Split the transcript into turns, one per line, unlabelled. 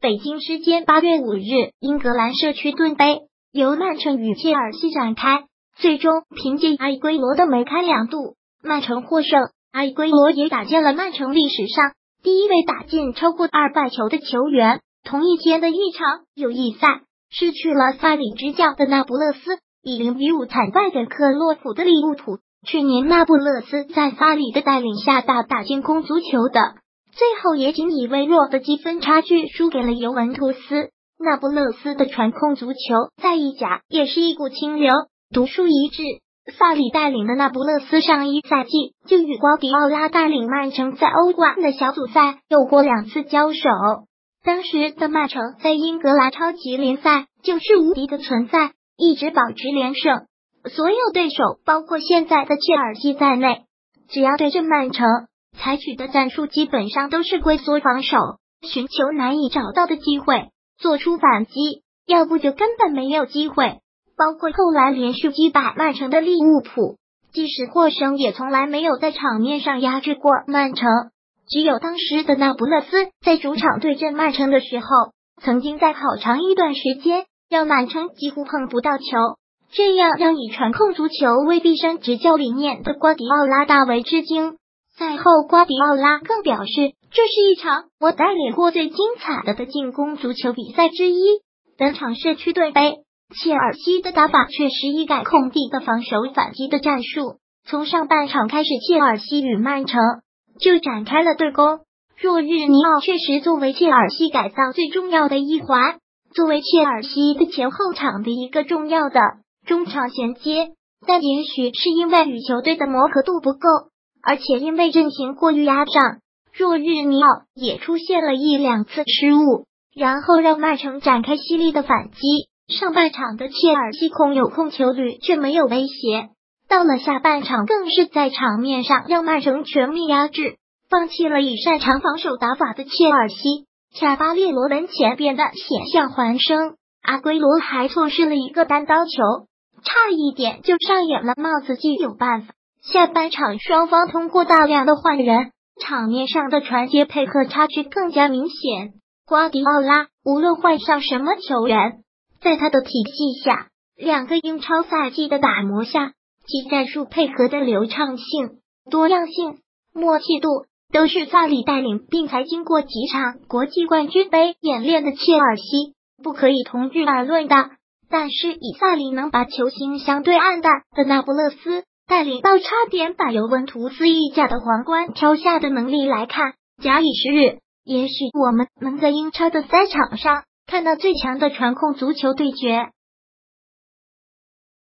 北京时间八月五日，英格兰社区盾杯由曼城与切尔西展开，最终凭借埃圭罗的梅开两度，曼城获胜。埃圭罗也打进了曼城历史上第一位打进超过二百球的球员。同一天的一场友谊赛，失去了萨里执教的那不勒斯以零比五惨败给克洛普的利物浦。去年那不勒斯在萨里的带领下大打进攻足球的。最后也仅以微弱的积分差距输给了尤文图斯。那不勒斯的传控足球在意甲也是一股清流，独树一帜。萨里带领的那不勒斯上一赛季就与瓜迪奥拉带领曼城在欧冠的小组赛有过两次交手。当时的曼城在英格兰超级联赛就是无敌的存在，一直保持连胜。所有对手，包括现在的切尔西在内，只要对阵曼城。采取的战术基本上都是龟缩防守，寻求难以找到的机会做出反击，要不就根本没有机会。包括后来连续击败曼城的利物浦，即使获胜，也从来没有在场面上压制过曼城。只有当时的那不勒斯在主场对阵曼城的时候，曾经在好长一段时间让曼城几乎碰不到球，这样让以传控足球为毕生执教理念的瓜迪奥拉大为吃惊。赛后，瓜迪奥拉更表示，这是一场我带领过最精彩的的进攻足球比赛之一。本场社区队杯，切尔西的打法确实一改空地的防守反击的战术。从上半场开始，切尔西与曼城就展开了对攻。若日尼奥确实作为切尔西改造最重要的一环，作为切尔西的前后场的一个重要的中场衔接，但也许是因为与球队的磨合度不够。而且因为阵型过于压上，若日尼奥也出现了一两次失误，然后让曼城展开犀利的反击。上半场的切尔西控有控球率，却没有威胁。到了下半场，更是在场面上让曼城全面压制，放弃了以擅长防守打法的切尔西。卡巴列罗门前变得险象环生，阿圭罗还错失了一个单刀球，差一点就上演了帽子戏。有办法。下半场，双方通过大量的换人，场面上的传接配合差距更加明显。瓜迪奥拉无论换上什么球员，在他的体系下，两个英超赛季的打磨下，其战术配合的流畅性、多样性、默契度，都是萨里带领并才经过几场国际冠军杯演练的切尔西不可以同日而论的。但是，以萨里能把球星相对暗淡的那不勒斯。带领到差点把尤文图斯一家的皇冠挑下的能力来看，假以时日，也许我们能在英超的赛场上看到最强的传控足球对决。